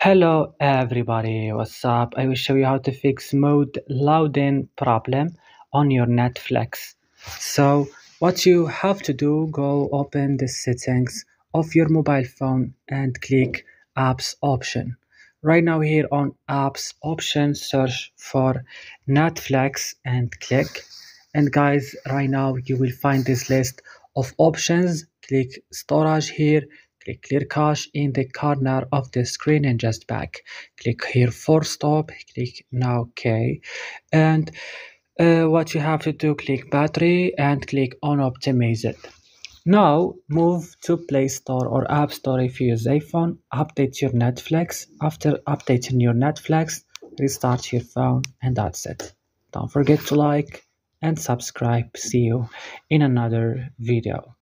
Hello everybody, what's up? I will show you how to fix mode loading problem on your Netflix. So what you have to do, go open the settings of your mobile phone and click apps option. Right now here on apps option, search for Netflix and click. And guys, right now you will find this list of options. Click storage here Click clear cache in the corner of the screen and just back. Click here for stop. Click now OK. And uh, what you have to do, click battery and click on optimize it. Now move to Play Store or App Store if you use iPhone. Update your Netflix. After updating your Netflix, restart your phone and that's it. Don't forget to like and subscribe. See you in another video.